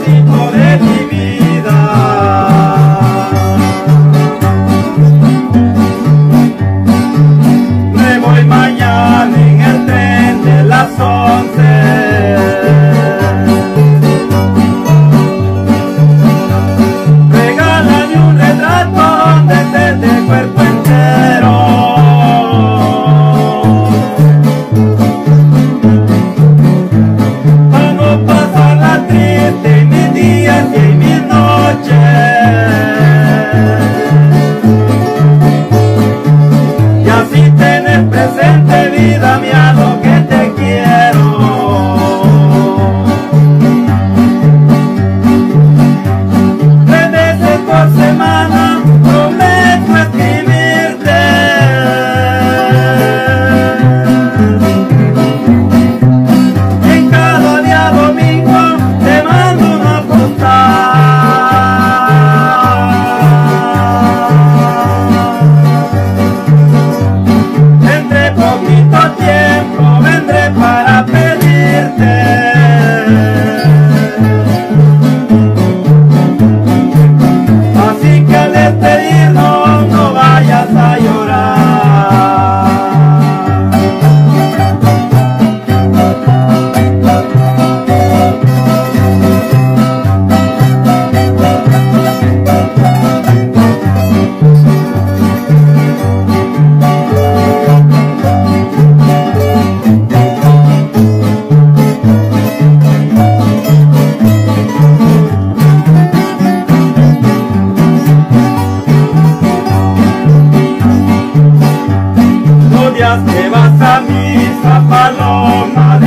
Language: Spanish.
Happy birthday. Te vas a misa, paloma